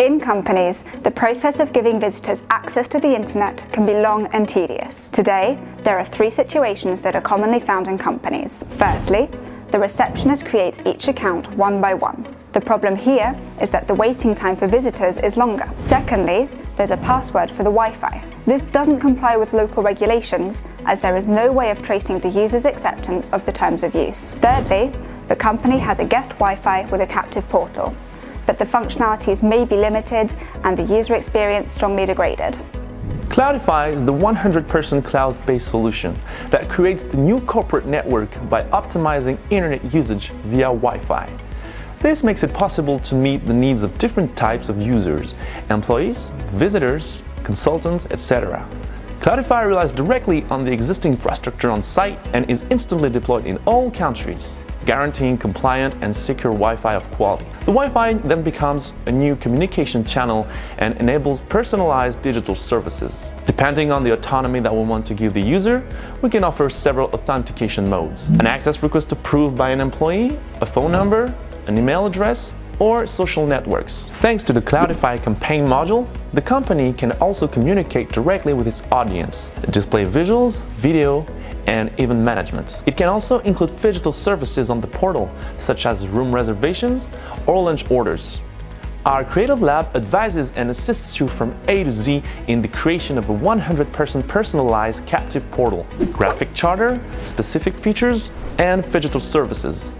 In companies, the process of giving visitors access to the internet can be long and tedious. Today, there are three situations that are commonly found in companies. Firstly, the receptionist creates each account one by one. The problem here is that the waiting time for visitors is longer. Secondly, there's a password for the Wi-Fi. This doesn't comply with local regulations as there is no way of tracing the user's acceptance of the terms of use. Thirdly, the company has a guest Wi-Fi with a captive portal but the functionalities may be limited and the user experience strongly degraded. Cloudi-Fi is the 100% cloud-based solution that creates the new corporate network by optimizing internet usage via Wi-Fi. This makes it possible to meet the needs of different types of users, employees, visitors, consultants, etc. Cloudi-Fi relies directly on the existing infrastructure on site and is instantly deployed in all countries guaranteeing compliant and secure Wi-Fi of quality. The Wi-Fi then becomes a new communication channel and enables personalized digital services. Depending on the autonomy that we want to give the user, we can offer several authentication modes. An access request approved by an employee, a phone number, an email address, or social networks. Thanks to the Cloudi-Fi campaign module, the company can also communicate directly with its audience, display visuals, video, and even management. It can also include digital services on the portal, such as room reservations or lunch orders. Our Creative Lab advises and assists you from A to Z in the creation of a 100% personalized captive portal, graphic charter, specific features, and digital services.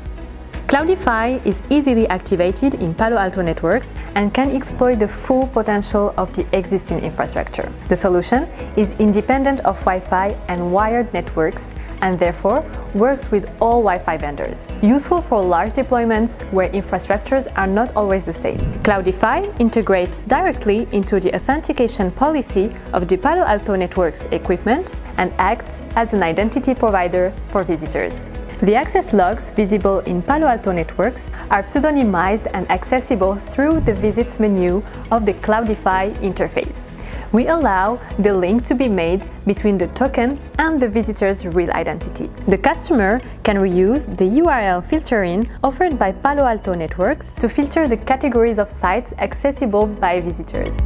Cloudi-Fi is easily activated in Palo Alto networks and can exploit the full potential of the existing infrastructure. The solution is independent of Wi-Fi and wired networks and therefore works with all Wi-Fi vendors. Useful for large deployments where infrastructures are not always the same. Cloudi-Fi integrates directly into the authentication policy of the Palo Alto Networks equipment and acts as an identity provider for visitors. The access logs visible in Palo Alto networks are pseudonymized and accessible through the Visits menu of the Cloudi-Fi interface. We allow the link to be made between the token and the visitor's real identity. The customer can reuse the URL filtering offered by Palo Alto Networks to filter the categories of sites accessible by visitors.